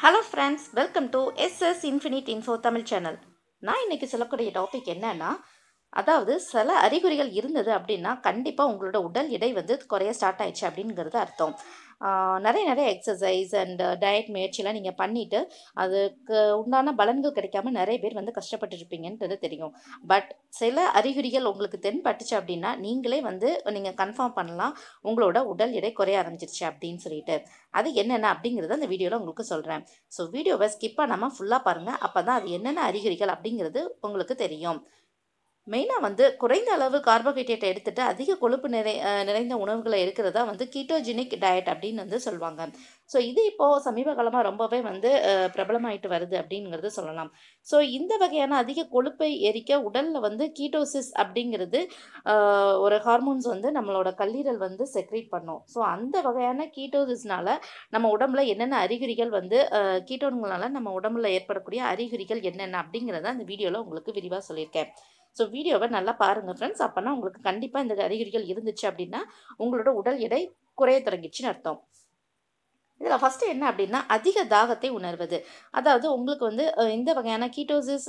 Hello friends welcome to SS infinite info Tamil channel நான் இன்றைக்கி சொல்லக்கூடிய டாபிக் என்னன்னா அதாவது சில அறிகுறிகள் இருந்தது அப்படின்னா கண்டிப்பாக உங்களோட உடல் எடை வந்து குறைய ஸ்டார்ட் ஆயிடுச்சு அப்படிங்கிறது அர்த்தம். நிறைய நிறைய எக்ஸசைஸ் அண்ட் டயட் முயற்சியெலாம் நீங்கள் பண்ணிவிட்டு அதுக்கு உண்டான பலன்கள் கிடைக்காம நிறைய பேர் வந்து கஷ்டப்பட்டு இருப்பீங்கன்றது தெரியும். பட் சில அறிகுறிகள் உங்களுக்கு தென்பட்டுச்சு அப்படின்னா நீங்களே வந்து நீங்கள் கன்ஃபார்ம் பண்ணலாம் உங்களோட உடல் எடை குறைய ஆரம்பிச்சிருச்சு அப்படின்னு சொல்லிட்டு. அது என்னென்ன அப்படிங்கிறத அந்த வீடியோவில் உங்களுக்கு சொல்கிறேன் ஸோ வீடியோவை ஸ்கிப் பண்ணாமல் ஃபுல்லாக பாருங்கள் அப்போ தான் அது என்னென்ன அறிகுறிகள் அப்படிங்கிறது உங்களுக்கு தெரியும். மெயினாக வந்து குறைந்த அளவு கார்போஹைட்ரேட்டை எடுத்துகிட்டு அதிக கொழுப்பு நிறை நிறைந்த உணவுகளை எடுக்கிறதா வந்து கீட்டோஜெனிக் டயட் அப்படின்னு வந்து சொல்லுவாங்க. ஸோ இது இப்போது சமீப காலமாக ரொம்பவே வந்து பிரபலமாயிட்டு வருது அப்படிங்கிறது சொல்லலாம். ஸோ இந்த வகையான அதிக கொழுப்பை எரிக்க உடலில் வந்து கீட்டோசிஸ் அப்படிங்கிறது ஒரு ஹார்மோன்ஸ் வந்து நம்மளோட கல்லீரல் வந்து செக்ரேட் பண்ணும். ஸோ அந்த வகையான கீட்டோசிஸ்னால் நம்ம உடம்புல என்னென்ன அறிகுறிகள் வந்து கீட்டோன்களால் நம்ம உடம்புல ஏற்படக்கூடிய அறிகுறிகள் என்னென்ன அப்படிங்கிறத அந்த வீடியோவில் உங்களுக்கு விரிவாக சொல்லியிருக்கேன். ஸோ வீடியோவை நல்லா பாருங்கள் ஃப்ரெண்ட்ஸ் அப்போனா உங்களுக்கு கண்டிப்பாக இந்த அறிகுறிகள் இருந்துச்சு அப்படின்னா உங்களோட உடல் எடை குறைய தொடங்கிச்சுன்னு அர்த்தம். இதில் ஃபஸ்ட்டு என்ன அப்படின்னா அதிக தாகத்தை உணர்வது. அதாவது உங்களுக்கு வந்து இந்த வகையான கீட்டோசிஸ்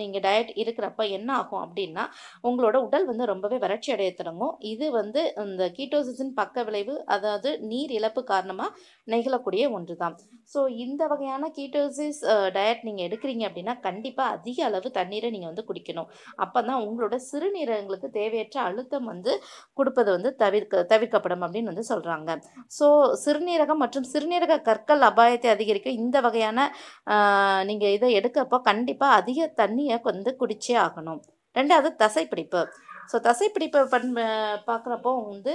நீங்கள் டயட் இருக்கிறப்ப என்ன ஆகும் அப்படின்னா உங்களோட உடல் வந்து ரொம்பவே வறட்சி அடைய தொடங்கும். இது வந்து இந்த கீட்டோசிஸின் பக்க விளைவு அதாவது நீர் இழப்பு காரணமாக நிகழக்கூடிய ஒன்று தான் ஸோ இந்த வகையான கீட்டோசிஸ் டயட் நீங்கள் எடுக்கிறீங்க அப்படின்னா கண்டிப்பாக அதிக அளவு தண்ணீரை நீங்கள் வந்து குடிக்கணும். அப்போ தான் உங்களோட சிறுநீரகங்களுக்கு தேவையற்ற அழுத்தம் வந்து கொடுப்பது வந்து தவிர்க்க தவிர்க்கப்படும் அப்படின்னு வந்து சொல்கிறாங்க ஸோ சிறுநீரகம் மற்றும் சிறுநீரக கற்கள் அபாயத்தை அதிகரிக்க இந்த வகையான நீங்கள் இதை எடுக்கப்போ கண்டிப்பாக அதிக தண்ணியை வந்து குடிச்சே ஆகணும். ரெண்டாவது தசைப்பிடிப்பு. ஸோ தசைப்பிடிப்பை பண் பார்க்குறப்போ வந்து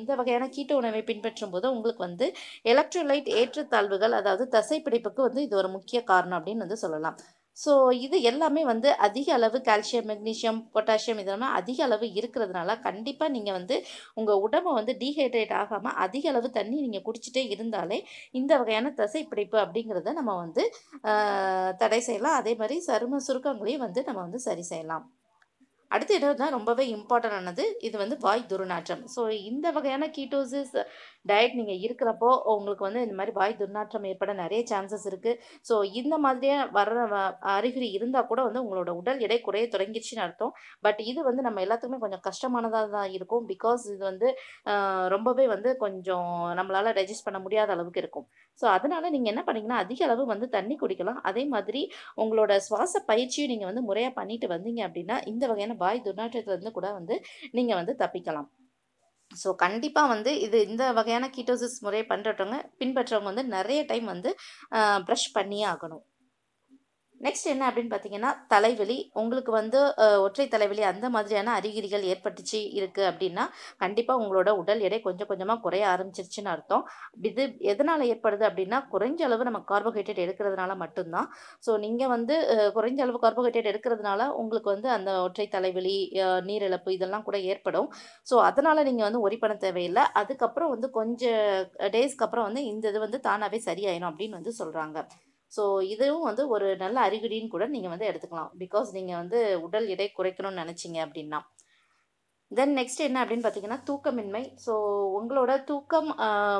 இந்த வகையான கீட்ட உணவை பின்பற்றும் போது உங்களுக்கு வந்து எலக்ட்ரோலைட் ஏற்றத்தாழ்வுகள் அதாவது தசைப்பிடிப்புக்கு வந்து இது ஒரு முக்கிய காரணம் அப்படின்னு வந்து சொல்லலாம். ஸோ இது எல்லாமே வந்து அதிக அளவு கால்சியம் மெக்னீசியம் பொட்டாசியம் இதெல்லாம் அதிக அளவு இருக்கிறதுனால கண்டிப்பாக நீங்கள் வந்து உங்கள் உடம்பை வந்து டீஹைட்ரேட் ஆகாமல் அதிக அளவு தண்ணி நீங்கள் குடிச்சிட்டே இருந்தாலே இந்த வகையான தசைப்பிடிப்பு அப்படிங்கிறத நம்ம வந்து தடை செய்யலாம். அதே மாதிரி சரும சுருக்கங்களையும் வந்து நம்ம வந்து சரி செய்யலாம். அடுத்த இடம் தான் ரொம்பவே இம்பார்ட்டன்ட் ஆனது. இது வந்து வாய் துர்நாற்றம். ஸோ இந்த வகையான கீட்டோசிஸ் டயட் நீங்கள் இருக்கிறப்போ உங்களுக்கு வந்து இந்த மாதிரி வாய் துர்நாற்றம் ஏற்பட நிறைய சான்சஸ் இருக்குது ஸோ இந்த மாதிரியே வர்ற வ- அறிகுறி இருந்தால் கூட வந்து உங்களோட உடல் எடை குறைய தொடங்கிடுச்சுன்னு அர்த்தம். பட் இது வந்து நம்ம எல்லாத்துக்குமே கொஞ்சம் கஷ்டமானதாக தான் இருக்கும். பிகாஸ் இது வந்து ரொம்பவே வந்து கொஞ்சம் நம்மளால் டைஜஸ்ட் பண்ண முடியாத அளவுக்கு இருக்கும். ஸோ அதனால் நீங்கள் என்ன பண்ணீங்கன்னா அதிக அளவு வந்து தண்ணி குடிக்கலாம். அதே மாதிரி உங்களோட சுவாச பயிற்சியும் நீங்கள் வந்து முறையாக பண்ணிட்டு வந்தீங்க அப்படின்னா இந்த வகையான வாய் துர்நாற்றத்துலேருந்து கூட வந்து நீங்கள் வந்து தப்பிக்கலாம். ஸோ கண்டிப்பாக வந்து இது இந்த வகையான கீட்டோசிஸ் முறையை பண்ணுறவங்க பின்பற்றவங்க வந்து நிறைய டைம் வந்து ப்ரஷ் பண்ணியே ஆகணும். நெக்ஸ்ட் என்ன அப்படின்னு பார்த்தீங்கன்னா தலைவலி. உங்களுக்கு வந்து ஒற்றை தலைவலி அந்த மாதிரியான அறிகுறிகள் ஏற்பட்டுச்சு இருக்குது அப்படின்னா கண்டிப்பாக உங்களோட உடல் எடை கொஞ்சம் கொஞ்சமாக குறைய ஆரம்பிச்சிருச்சுன்னு அர்த்தம். இது எதனால் ஏற்படுது அப்படின்னா குறைஞ்ச அளவு நம்ம கார்போஹைட்ரேட் எடுக்கிறதுனால மட்டும்தான். ஸோ நீங்கள் வந்து குறைஞ்ச அளவு கார்போஹைட்ரேட் எடுக்கிறதுனால உங்களுக்கு வந்து அந்த ஒற்றை தலைவலி நீரிழப்பு இதெல்லாம் கூட ஏற்படும். ஸோ அதனால் நீங்கள் வந்து ஒரி பண்ண தேவையில்லை. அதுக்கப்புறம் வந்து கொஞ்சம் டேஸ்க்கு அப்புறம் வந்து இந்த இது வந்து தானாகவே சரியாயிடும் அப்படின்னு வந்து சொல்கிறாங்க ஸோ இதுவும் வந்து ஒரு நல்ல அறிகுறின்னு கூட நீங்கள் வந்து எடுத்துக்கலாம். பிகாஸ் நீங்கள் வந்து உடல் எடை குறைக்கணும்னு நினச்சிங்க அப்படின்னா. தென் நெக்ஸ்ட் என்ன அப்படின்னு பார்த்தீங்கன்னா தூக்கமின்மை. ஸோ உங்களோட தூக்கம்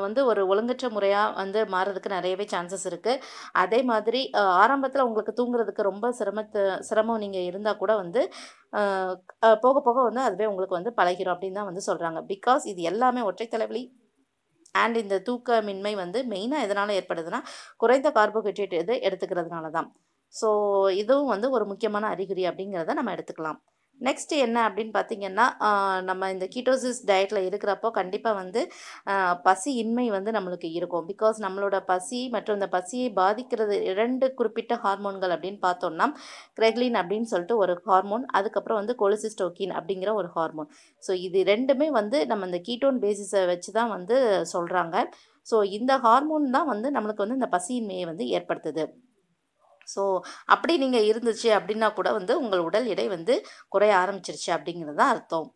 வந்து ஒரு ஒழுங்கற்ற முறையாக வந்து மாறுறதுக்கு நிறையவே சான்சஸ் இருக்குது அதே மாதிரி ஆரம்பத்தில் உங்களுக்கு தூங்குறதுக்கு ரொம்ப சிரமத்தை சிரமம் நீங்கள் இருந்தால் கூட வந்து போக போக வந்து அதுவே உங்களுக்கு வந்து பழகிடும் அப்படின்னு தான் வந்து சொல்கிறாங்க பிகாஸ் இது எல்லாமே ஒற்றை தலைவலி அண்ட் இந்த தூக்கமின்மை வந்து மெயினாக எதனால் ஏற்படுதுன்னா குறைந்த கார்போஹைட்ரேட் இது எடுத்துக்கிறதுனால தான் ஸோ இதுவும் வந்து ஒரு முக்கியமான அறிகுறி அப்படிங்கிறத நம்ம எடுத்துக்கலாம். நெக்ஸ்ட் என்ன அப்படின்னு பார்த்தீங்கன்னா நம்ம இந்த கீட்டோசிஸ் டயட்டில் இருக்கிறப்போ கண்டிப்பாக வந்து பசி இன்மை வந்து நம்மளுக்கு இருக்கும். பிகாஸ் நம்மளோட பசி மற்றும் இந்த பசியை பாதிக்கிறது இரண்டு குறிப்பிட்ட ஹார்மோன்கள் அப்படின்னு பார்த்தோம்னா கிரெக்லின் அப்படின்னு சொல்லிட்டு ஒரு ஹார்மோன் அதுக்கப்புறம் வந்து கொலிசிஸ்டோக்கின் அப்படிங்கிற ஒரு ஹார்மோன் ஸோ இது ரெண்டுமே வந்து நம்ம இந்த கீட்டோன் பேசிஸை வச்சு தான் வந்து சொல்கிறாங்க ஸோ இந்த ஹார்மோன் தான் வந்து நம்மளுக்கு வந்து இந்த பசியின்மையை வந்து ஏற்படுத்துது. ஸோ அப்படி நீங்கள் இருந்துச்சு அப்படின்னா கூட வந்து உங்கள் உடல் எடை வந்து குறைய ஆரம்பிச்சிருச்சு அப்படிங்கிறது தான் அர்த்தம்.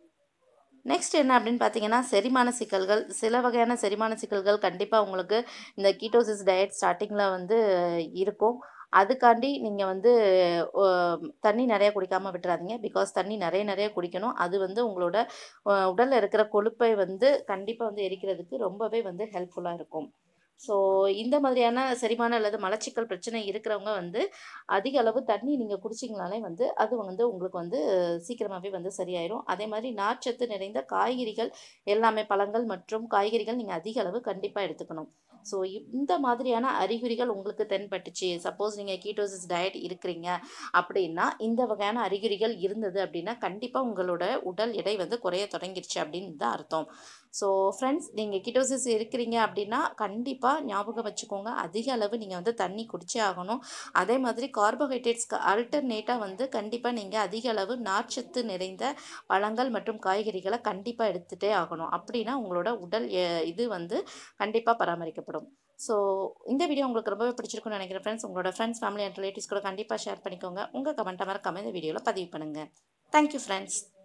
நெக்ஸ்ட் என்ன அப்படின்னு பார்த்தீங்கன்னா செரிமான சிக்கல்கள் சில வகையான செரிமான சிக்கல்கள் கண்டிப்பாக உங்களுக்கு இந்த கீட்டோசிஸ் டயட் ஸ்டார்டிங்கில் வந்து இருக்கும். அதுக்காண்டி நீங்கள் வந்து தண்ணி நிறைய குடிக்காமல் விட்டுறாதீங்க. பிகாஸ் தண்ணி நிறைய நிறைய குடிக்கணும். அது வந்து உங்களோட உடலில் இருக்கிற கொழுப்பை வந்து கண்டிப்பாக வந்து எரிக்கிறதுக்கு ரொம்பவே வந்து ஹெல்ப்ஃபுல்லாக இருக்கும். ஸோ இந்த மாதிரியான செரிமான அல்லது மலச்சிக்கல் பிரச்சனை இருக்கிறவங்க வந்து அதிக அளவு தண்ணி நீங்கள் குடிச்சிங்கனாலே வந்து அது வந்து உங்களுக்கு வந்து சீக்கிரமாகவே வந்து சரியாயிரும். அதே மாதிரி நார்ச்சத்து நிறைந்த காய்கறிகள் எல்லாமே பழங்கள் மற்றும் காய்கறிகள் நீங்கள் அதிக அளவு கண்டிப்பாக எடுத்துக்கணும். ஸோ இந்த மாதிரியான அறிகுறிகள் உங்களுக்கு தென்பட்டுச்சு. சப்போஸ் நீங்கள் கீட்டோசிஸ் டயட் இருக்கிறீங்க அப்படின்னா இந்த வகையான அறிகுறிகள் இருந்தது அப்படின்னா கண்டிப்பாக உங்களோட உடல் எடை வந்து குறைய தொடங்கிருச்சு அப்படின்னு தான் அர்த்தம். ஸோ ஃப்ரெண்ட்ஸ் நீங்கள் கிட்டோசிஸ் இருக்கிறீங்க அப்படின்னா கண்டிப்பாக ஞாபகம் வச்சுக்கோங்க. அதிக அளவு நீங்கள் வந்து தண்ணி குடிச்சே ஆகணும். அதே மாதிரி கார்போஹைட்ரேட்ஸ்க்கு அல்டர்னேட்டாக வந்து கண்டிப்பாக நீங்கள் அதிக அளவு நார்ச்சத்து நிறைந்த பழங்கள் மற்றும் காய்கறிகளை கண்டிப்பாக எடுத்துகிட்டே ஆகணும். அப்படின்னா உங்களோட உடல் எ- இது வந்து கண்டிப்பாக பராமரிக்கப்படும். ஸோ இந்த வீடியோ உங்களுக்கு ரொம்பவே பிடிச்சிருக்கும்னு நினைக்கிறேன் ஃப்ரெண்ட்ஸ் உங்களோட ஃப்ரெண்ட்ஸ் ஃபேமிலி அண்ட் ரிலேட்டிவ்ஸ் கூட கண்டிப்பாக ஷேர் பண்ணிக்கோங்க. உங்கள் கமெண்ட்டை மறக்காமல் இந்த வீடியோவில் பதிவு பண்ணுங்கள் தேங்க்யூ ஃப்ரெண்ட்ஸ்